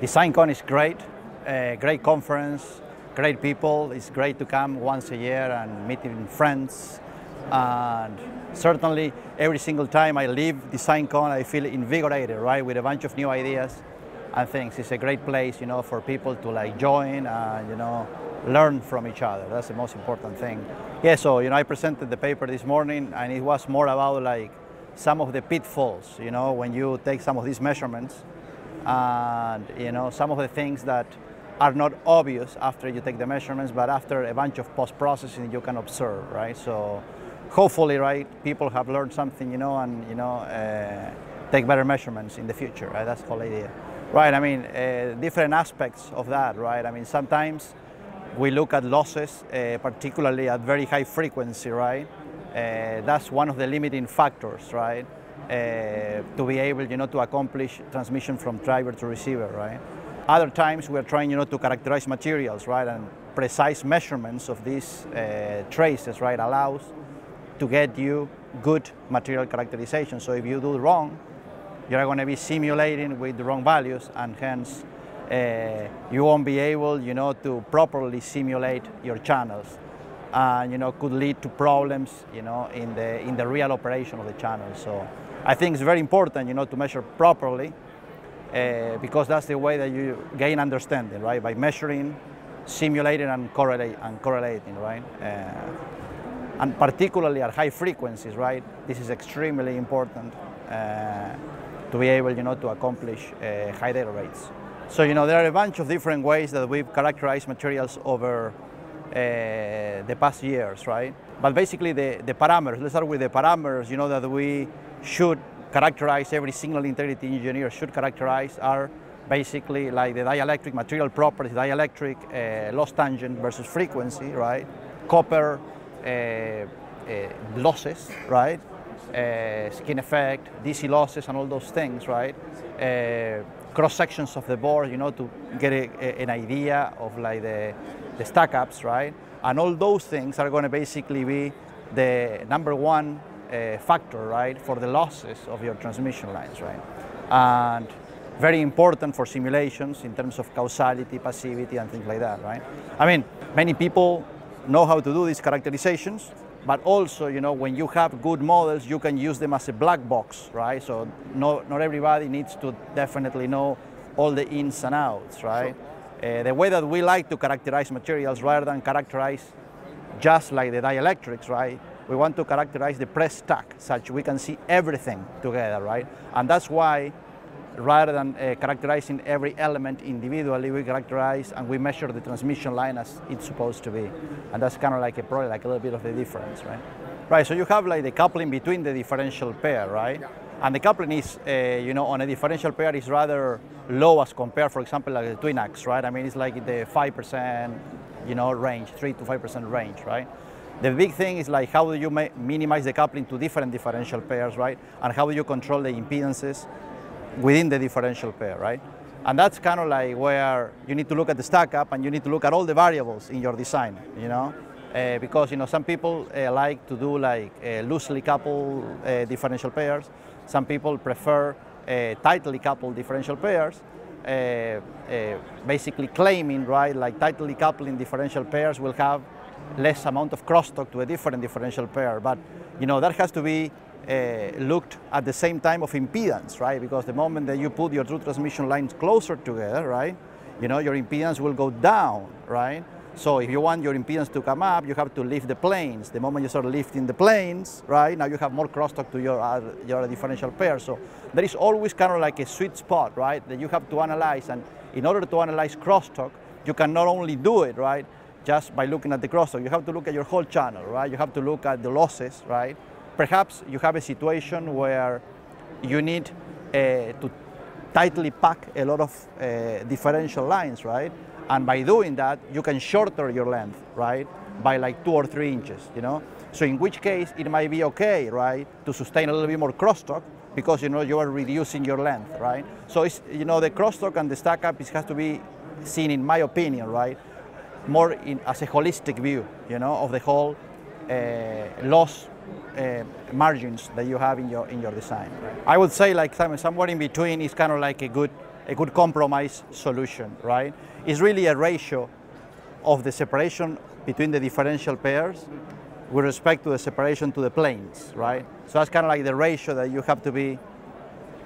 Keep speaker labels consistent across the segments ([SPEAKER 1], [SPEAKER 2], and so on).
[SPEAKER 1] DesignCon is great, uh, great conference, great people. It's great to come once a year and meeting friends. And certainly every single time I leave DesignCon, I feel invigorated, right, with a bunch of new ideas and things. It's a great place, you know, for people to like join and, you know, learn from each other. That's the most important thing. Yeah, so, you know, I presented the paper this morning and it was more about like some of the pitfalls, you know, when you take some of these measurements and, you know, some of the things that are not obvious after you take the measurements, but after a bunch of post-processing you can observe, right? So hopefully, right, people have learned something, you know, and, you know, uh, take better measurements in the future, right? That's the whole idea. Right, I mean, uh, different aspects of that, right? I mean, sometimes we look at losses, uh, particularly at very high frequency, right? Uh, that's one of the limiting factors, right? Uh, to be able, you know, to accomplish transmission from driver to receiver, right? Other times we're trying, you know, to characterize materials, right? And precise measurements of these uh, traces, right, allows to get you good material characterization. So if you do wrong, you're going to be simulating with the wrong values and hence uh, you won't be able, you know, to properly simulate your channels. And, you know, could lead to problems, you know, in the, in the real operation of the channel. So I think it's very important, you know, to measure properly uh, because that's the way that you gain understanding, right? By measuring, simulating, and, correlate, and correlating, right? Uh, and particularly at high frequencies, right? This is extremely important uh, to be able, you know, to accomplish uh, high data rates. So, you know, there are a bunch of different ways that we've characterized materials over the past years, right? But basically the, the parameters, let's start with the parameters, you know, that we should characterize, every signal integrity engineer should characterize are basically like the dielectric material properties, dielectric uh, loss tangent versus frequency, right? Copper uh, uh, losses, right? Skin effect, DC losses, and all those things, right? Cross sections of the board, you know, to get a, a, an idea of like the, the stack ups, right? And all those things are going to basically be the number one uh, factor, right, for the losses of your transmission lines, right? And very important for simulations in terms of causality, passivity, and things like that, right? I mean, many people know how to do these characterizations, but also, you know, when you have good models, you can use them as a black box, right? So no, not everybody needs to definitely know all the ins and outs, right? Sure. Uh, the way that we like to characterize materials rather than characterize just like the dielectrics, right? We want to characterize the press stack such we can see everything together, right? And that's why rather than uh, characterizing every element individually, we characterize and we measure the transmission line as it's supposed to be. And that's kind of like a probably like a little bit of the difference, right? Right, so you have like the coupling between the differential pair, right? Yeah. And the coupling is, uh, you know, on a differential pair is rather low as compared, for example, like the twinax, right? I mean, it's like the 5%, you know, range, 3 to 5% range, right? The big thing is like how do you minimize the coupling to different differential pairs, right? And how do you control the impedances within the differential pair, right? And that's kind of like where you need to look at the stack up and you need to look at all the variables in your design, you know? Uh, because, you know, some people uh, like to do like uh, loosely coupled uh, differential pairs. Some people prefer uh, tightly coupled differential pairs. Uh, basically claiming, right, like tightly coupling differential pairs will have less amount of crosstalk to a different differential pair. But, you know, that has to be uh, looked at the same time of impedance, right? Because the moment that you put your two transmission lines closer together, right, you know, your impedance will go down, right? So if you want your impedance to come up, you have to lift the planes. The moment you start lifting the planes, right, now you have more crosstalk to your, uh, your differential pair. So there is always kind of like a sweet spot, right, that you have to analyze. And in order to analyze crosstalk, you can not only do it, right, just by looking at the crosstalk, you have to look at your whole channel, right? You have to look at the losses, right? Perhaps you have a situation where you need uh, to tightly pack a lot of uh, differential lines, right? And by doing that, you can shorter your length, right? By like two or three inches, you know? So in which case it might be okay, right? To sustain a little bit more crosstalk because, you know, you are reducing your length, right? So it's, you know, the crosstalk and the stack up it has to be seen, in my opinion, right? More in, as a holistic view, you know, of the whole uh, loss uh, margins that you have in your in your design. I would say like somewhere in between is kind of like a good a good compromise solution, right? It's really a ratio of the separation between the differential pairs with respect to the separation to the planes, right? So that's kind of like the ratio that you have to be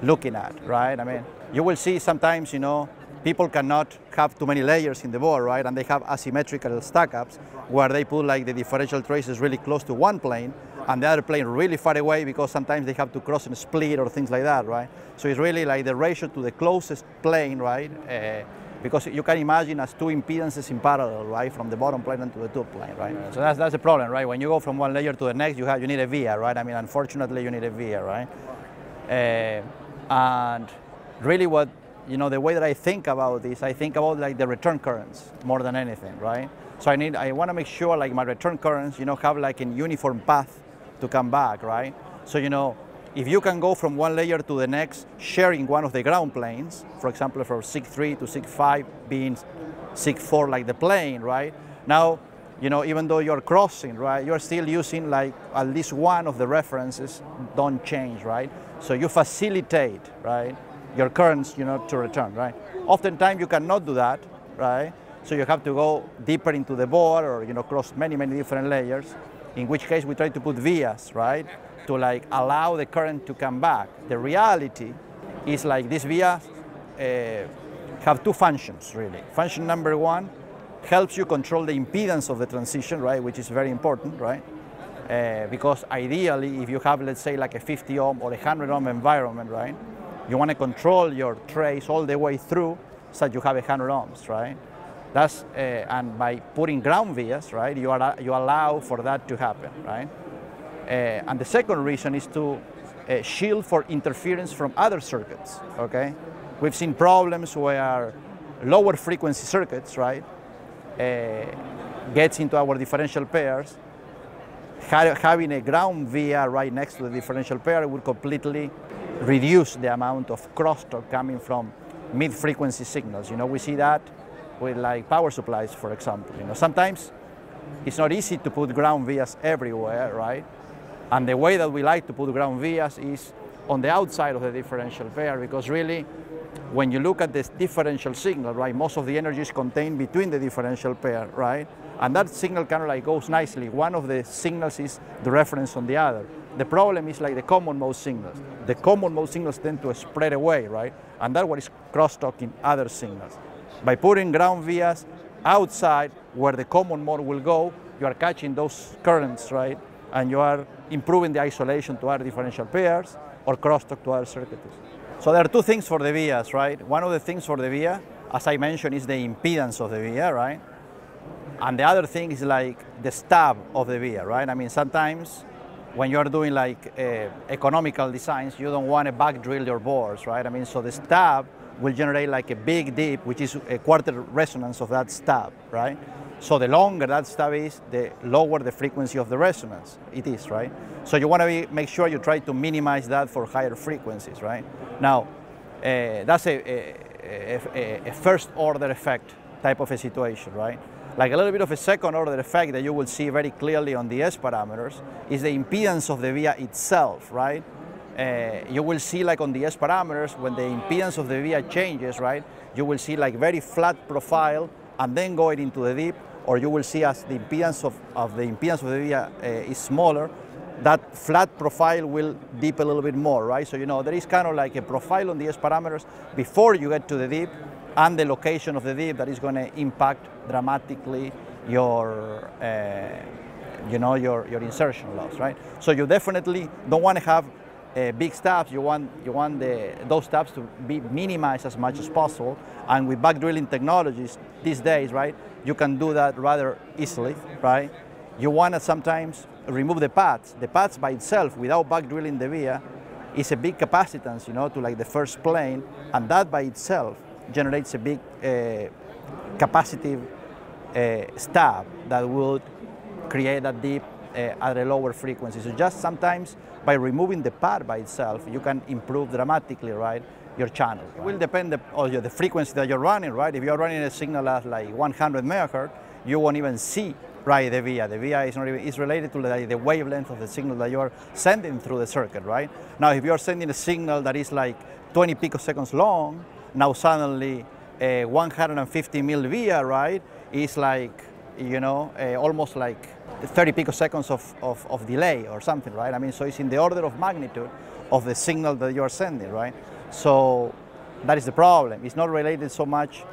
[SPEAKER 1] looking at, right? I mean, you will see sometimes, you know, people cannot have too many layers in the board, right? And they have asymmetrical stack-ups where they put like the differential traces really close to one plane and the other plane really far away because sometimes they have to cross and split or things like that, right? So it's really like the ratio to the closest plane, right? Uh, because you can imagine as two impedances in parallel, right, from the bottom plane and to the top plane, right? So that's, that's the problem, right? When you go from one layer to the next, you have you need a via, right? I mean, unfortunately, you need a via, right? Uh, and really, what you know, the way that I think about this, I think about like the return currents more than anything, right? So I need, I want to make sure like my return currents, you know, have like a uniform path to come back, right? So you know, if you can go from one layer to the next, sharing one of the ground planes, for example, from SIG 3 to SIG 5 being SIG 4 like the plane, right? Now, you know, even though you're crossing, right, you're still using like at least one of the references don't change, right? So you facilitate, right, your currents, you know, to return, right? Oftentimes you cannot do that, right? So you have to go deeper into the board or, you know, cross many, many different layers, in which case we try to put vias, right? To like allow the current to come back. The reality is like these vias uh, have two functions, really. Function number one helps you control the impedance of the transition, right, which is very important, right? Uh, because ideally, if you have, let's say, like a 50 ohm or a 100 ohm environment, right, you want to control your trace all the way through so that you have 100 ohms, right? That's, uh, and by putting ground vias, right, you, are, you allow for that to happen, right? Uh, and the second reason is to uh, shield for interference from other circuits, okay? We've seen problems where lower frequency circuits, right, uh, gets into our differential pairs. having a ground via right next to the differential pair will completely reduce the amount of crosstalk coming from mid-frequency signals. You know, we see that with like power supplies, for example. You know, sometimes it's not easy to put ground vias everywhere, right? And the way that we like to put ground vias is on the outside of the differential pair because really when you look at this differential signal, right, most of the energy is contained between the differential pair, right? And that signal kind of like goes nicely. One of the signals is the reference on the other. The problem is like the common mode signals. The common mode signals tend to spread away, right? And that's what is crosstalking other signals. By putting ground vias outside where the common mode will go, you are catching those currents, right? And you are improving the isolation to other differential pairs or crosstalk to other circuits. So there are two things for the vias, right? One of the things for the via, as I mentioned, is the impedance of the via, right? And the other thing is like the stub of the via, right? I mean, sometimes when you're doing like uh, economical designs, you don't want to back drill your bores, right? I mean, so the stub will generate like a big dip, which is a quarter resonance of that stub, right? So the longer that stub is, the lower the frequency of the resonance it is, right? So you want to make sure you try to minimize that for higher frequencies, right? Now, uh, that's a, a, a, a first order effect type of a situation, right? Like a little bit of a second order effect that you will see very clearly on the S parameters is the impedance of the via itself, right? Uh, you will see like on the S parameters, when the impedance of the via changes, right? You will see like very flat profile and then going into the deep, or you will see as the impedance of, of the impedance of the via uh, is smaller, that flat profile will dip a little bit more, right? So, you know, there is kind of like a profile on the S parameters before you get to the deep, and the location of the dip that is going to impact dramatically your, uh, you know, your, your insertion loss, right? So you definitely don't want to have uh, big stubs. You want you want the, those stubs to be minimized as much as possible. And with back drilling technologies these days, right, you can do that rather easily, right? You want to sometimes remove the pads. The pads by itself, without back drilling the via, is a big capacitance, you know, to like the first plane, and that by itself generates a big uh, capacitive uh, stub that would create a dip uh, at a lower frequency. So just sometimes by removing the pad by itself, you can improve dramatically, right, your channel. Right? It will depend on the frequency that you're running, right? If you're running a signal at like 100 megahertz, you won't even see right the via. The via is not even, is related to the, the wavelength of the signal that you're sending through the circuit, right? Now, if you're sending a signal that is like 20 picoseconds long, Now suddenly uh, 150 mil via, right, is like, you know, uh, almost like 30 picoseconds of, of, of delay or something, right? I mean, so it's in the order of magnitude of the signal that you're sending, right? So that is the problem. It's not related so much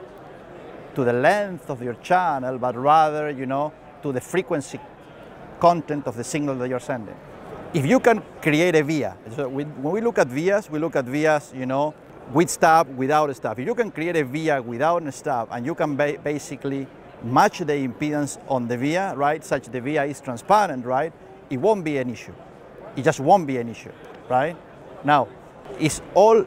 [SPEAKER 1] to the length of your channel, but rather, you know, to the frequency content of the signal that you're sending. If you can create a via, so we, when we look at vias, we look at vias, you know, with stop, without stop. If you can create a via without stop, and you can ba basically match the impedance on the via, right, such the via is transparent, right, it won't be an issue. It just won't be an issue, right? Now, it's all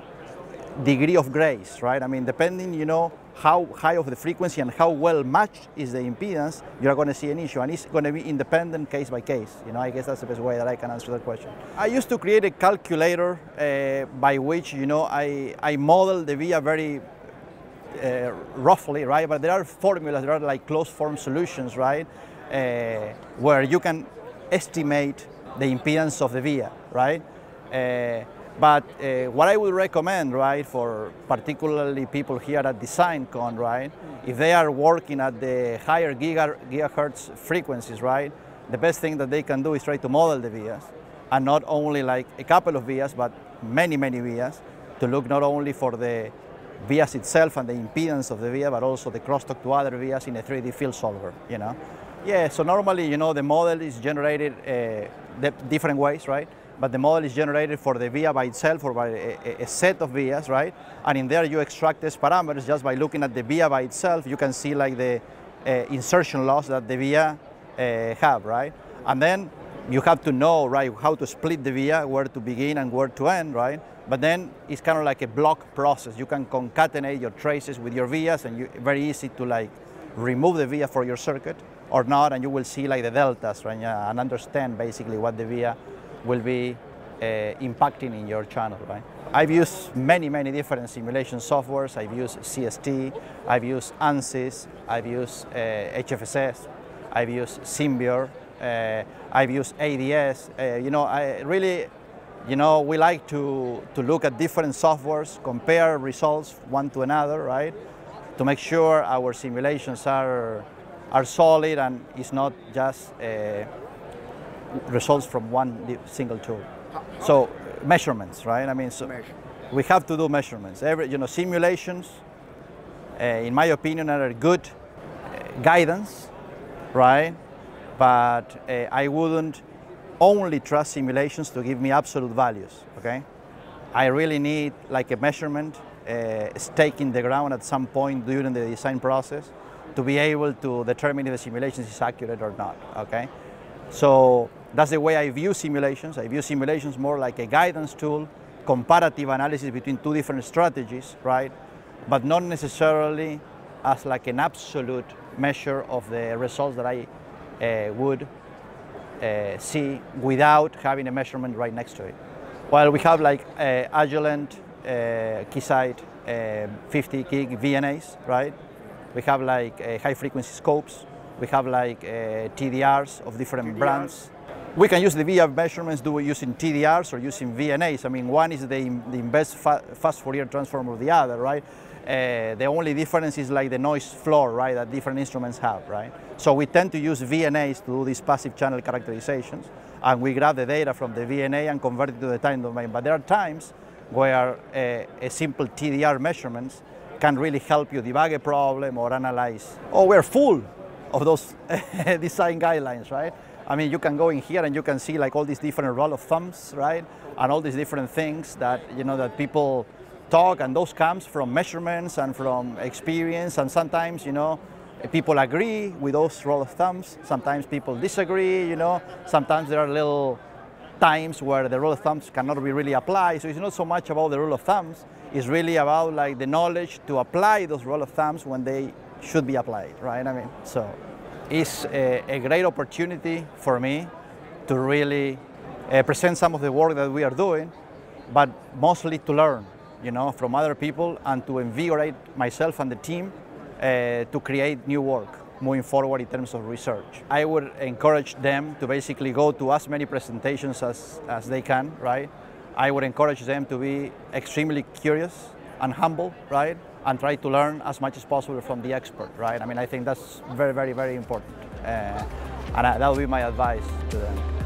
[SPEAKER 1] degree of grace, right? I mean, depending, you know, how high of the frequency and how well matched is the impedance, you're going to see an issue. And it's going to be independent case by case. You know, I guess that's the best way that I can answer that question. I used to create a calculator uh, by which, you know, I, I model the via very uh, roughly, right? But there are formulas, there are like closed form solutions, right? Uh, where you can estimate the impedance of the via, right? But uh, what I would recommend, right, for particularly people here at DesignCon, right, if they are working at the higher giga, gigahertz frequencies, right, the best thing that they can do is try to model the vias, and not only like a couple of vias, but many, many vias, to look not only for the vias itself and the impedance of the via, but also the crosstalk to other vias in a 3D field solver, you know. Yeah, so normally, you know, the model is generated uh, different ways, right? But the model is generated for the via by itself or by a, a, set of vias, right? And in there you extract these parameters just by looking at the via by itself, you can see like the uh, insertion loss that the via uh, have, right? And then you have to know, right, how to split the via, where to begin and where to end, right? But then it's kind of like a block process. You can concatenate your traces with your vias and you, very easy to like remove the via for your circuit or not, and you will see like the deltas, right, and understand basically what the via will be uh, impacting in your channel, right? I've used many, many different simulation softwares. I've used CST, I've used ANSYS, I've used uh, HFSS, I've used Simbeor, uh, I've used ADS. Uh, you know, I really, you know, we like to, to look at different softwares, compare results one to another, right? To make sure our simulations are, are solid and it's not just uh, results from one single tool. So measurements, right? I mean, so we have to do measurements. Every, you know, simulations, uh, in my opinion, are a good uh, guidance, right? But uh, I wouldn't only trust simulations to give me absolute values, okay? I really need like a measurement, uh, stake in the ground at some point during the design process to be able to determine if the simulation is accurate or not, okay? So that's the way I view simulations. I view simulations more like a guidance tool, comparative analysis between two different strategies, right? But not necessarily as like an absolute measure of the results that I uh, would uh, see without having a measurement right next to it. While we have like uh, Agilent, uh, Keysight, uh, 50 gig VNAs, right? We have like uh, high frequency scopes. We have like uh, TDRs of different TDRs. brands. We can use the via measurements do we using TDRs or using VNAs. I mean, one is the, the best fa fast Fourier transform of the other, right? Uh, the only difference is like the noise floor, right, that different instruments have, right? So we tend to use VNAs to do these passive channel characterizations, and we grab the data from the VNA and convert it to the time domain. But there are times where uh, a simple TDR measurements can really help you debug a problem or analyze. Oh, we're full of those design guidelines, right? I mean, you can go in here and you can see like all these different rule of thumbs, right? And all these different things that, you know, that people talk and those comes from measurements and from experience and sometimes, you know, people agree with those rule of thumbs. Sometimes people disagree, you know. Sometimes there are little times where the rule of thumbs cannot be really applied. So it's not so much about the rule of thumbs. It's really about like the knowledge to apply those rule of thumbs when they should be applied, right? I mean, so is a, a great opportunity for me to really uh, present some of the work that we are doing, but mostly to learn, you know, from other people and to invigorate myself and the team uh, to create new work moving forward in terms of research. I would encourage them to basically go to as many presentations as, as they can, right? I would encourage them to be extremely curious and humble, right? And try to learn as much as possible from the expert, right? I mean, I think that's very, very, very important. Uh, and that would be my advice to them.